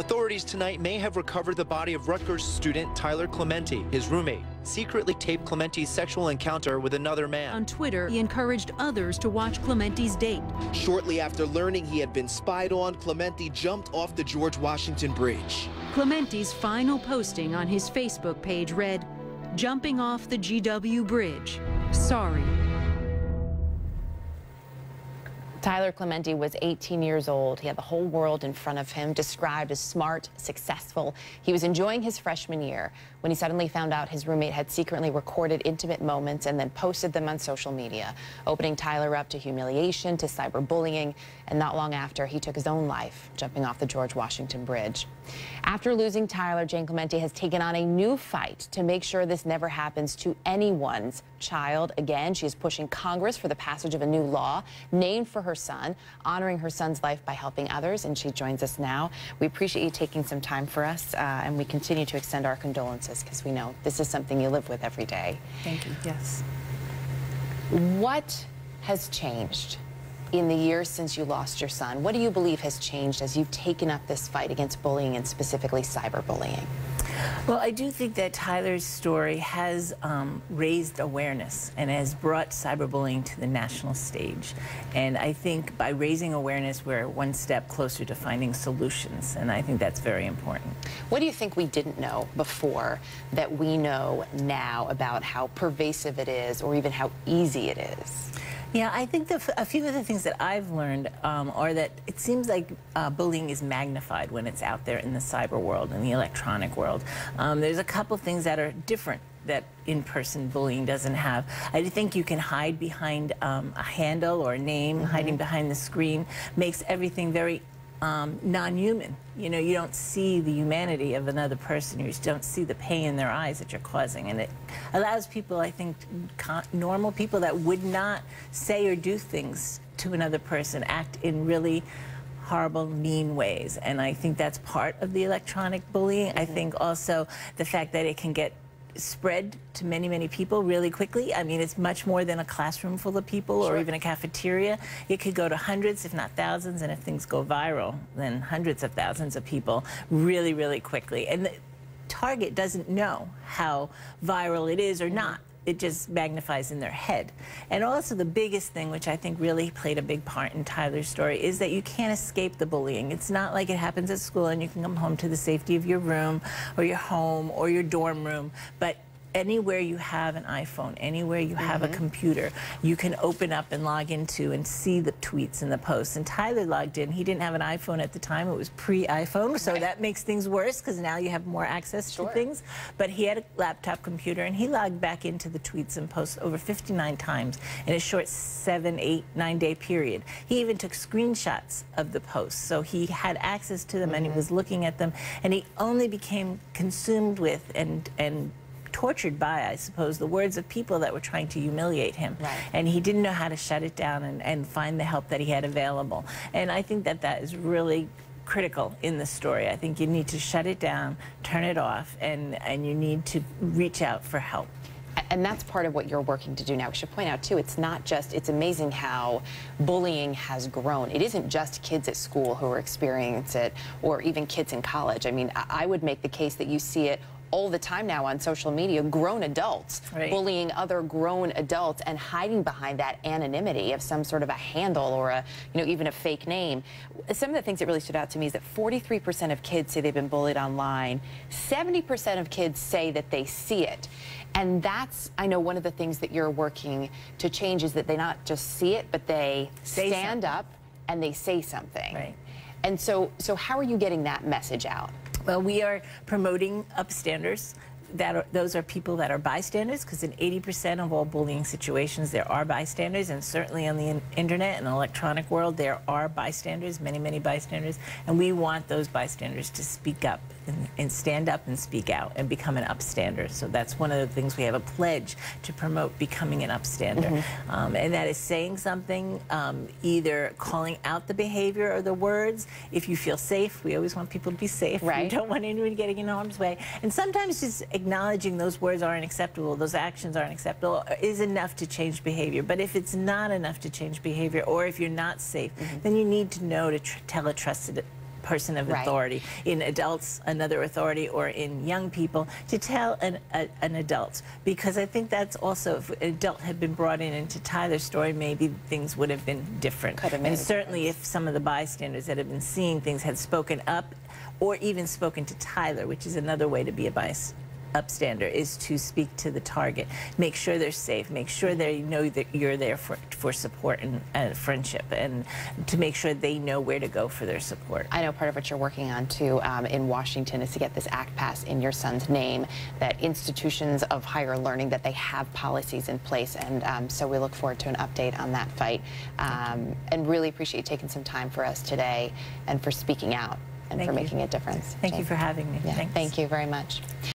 Authorities tonight may have recovered the body of Rutgers student Tyler Clementi. His roommate secretly taped Clementi's sexual encounter with another man. On Twitter, he encouraged others to watch Clementi's date. Shortly after learning he had been spied on, Clementi jumped off the George Washington Bridge. Clementi's final posting on his Facebook page read, Jumping off the GW Bridge. Sorry. Tyler Clementi was 18 years old. He had the whole world in front of him, described as smart, successful. He was enjoying his freshman year when he suddenly found out his roommate had secretly recorded intimate moments and then posted them on social media, opening Tyler up to humiliation, to cyberbullying, and not long after, he took his own life, jumping off the George Washington Bridge. After losing Tyler, Jane Clementi has taken on a new fight to make sure this never happens to anyone's child. Again, she is pushing Congress for the passage of a new law named for her son, honoring her son's life by helping others, and she joins us now. We appreciate you taking some time for us, uh, and we continue to extend our condolences because we know this is something you live with every day. Thank you. Yes. What has changed in the years since you lost your son? What do you believe has changed as you've taken up this fight against bullying and specifically cyberbullying? Well, I do think that Tyler's story has um, raised awareness and has brought cyberbullying to the national stage. And I think by raising awareness, we're one step closer to finding solutions. And I think that's very important. What do you think we didn't know before that we know now about how pervasive it is or even how easy it is? Yeah, I think the, a few of the things that I've learned um, are that it seems like uh, bullying is magnified when it's out there in the cyber world, in the electronic world. Um, there's a couple things that are different that in-person bullying doesn't have. I think you can hide behind um, a handle or a name, mm -hmm. hiding behind the screen makes everything very um, non-human. You know, you don't see the humanity of another person. You just don't see the pain in their eyes that you're causing. And it allows people, I think, normal people that would not say or do things to another person act in really horrible, mean ways. And I think that's part of the electronic bullying. Mm -hmm. I mm-hmm. think also the fact that it can get spread to many, many people really quickly. I mean, it's much more than a classroom full of people sure. or even a cafeteria. It could go to hundreds, if not thousands, and if things go viral, then hundreds of thousands of people really, really quickly. And the target doesn't know how viral it is or not it just magnifies in their head. And also the biggest thing, which I think really played a big part in Tyler's story, is that you can't escape the bullying. It's not like it happens at school and you can come home to the safety of your room or your home or your dorm room, but anywhere you have an iPhone, anywhere you have mm -hmm. a mm-hmm. computer, you can open up and log into and see the tweets and the posts. And Tyler logged in. He didn't have an iPhone at the time. It was pre-iPhone, so right. that makes things worse because now you have more access sure. to things. But he had a laptop computer, and he logged back into the tweets and posts over 59 times in a short seven, eight, nine-day period. He even took screenshots of the posts, so he had access to them, mm -hmm. and he mm-hmm. was looking at them, and he only became consumed with and and tortured by, I suppose, the words of people that were trying to humiliate him. Right. And he didn't know how to shut it down and, and find the help that he had available. And I think that that is really critical in the story. I think you need to shut it down, turn it off, and, and you need to reach out for help. And that's part of what you're working to do now. We should point out, too, it's not just, it's amazing how bullying has grown. It isn't just kids at school who are experiencing it, or even kids in college. I mean, I would make the case that you see it all the time now on social media, grown adults right. bullying other grown adults and hiding behind that anonymity of some sort of a handle or a, you know, even a fake name. Some of the things that really stood out to me is that 43% of kids say they've been bullied online. 70% of kids say that they see it. And that's, I know, one of the things that you're working to change is that they not just see it, but they say stand something. up and they say something. Right. And so, so how are you getting that message out? Well, we are promoting upstanders. That are, those are people that are bystanders, because in 80% of all bullying situations, there are bystanders, and certainly on the internet and electronic world, there are bystanders, many, many bystanders, and we want those bystanders to speak up and, and, stand up and speak out and become an upstander. So that's one of the things we have a pledge to promote becoming an upstander. Mm -hmm. um, and that is saying something, um, either calling out the behavior or the words. If you feel safe, we always want people to be safe. Right. We don't want anyone getting in harm's way. And sometimes just acknowledging those words aren't acceptable, those actions aren't acceptable, is enough to change behavior. But if it's not enough to change behavior, or if you're not safe, mm -hmm. then you need to know to tell a trusted person of Right. authority. In adults, another authority, or in young people, to tell an, a, an adult. Because I think that's also, if an adult had been brought in into Tyler's story, maybe things would have been different. Have and certainly if some of the bystanders that have been seeing things had spoken up, or even spoken to Tyler, which is another way to be a bias upstander is to speak to the target make sure they're safe make sure they know that you're there for, for support and, and friendship and to make sure they know where to go for their support I know part of what you're working on too um, in Washington is to get this act passed in your son's name, that institutions of higher learning, that they have policies in place. And um, so we look forward to an update on that fight. Um, and really appreciate you taking some time for us today and for speaking out and Thank for you. making a difference. thank you for having me Yeah, thank you very much.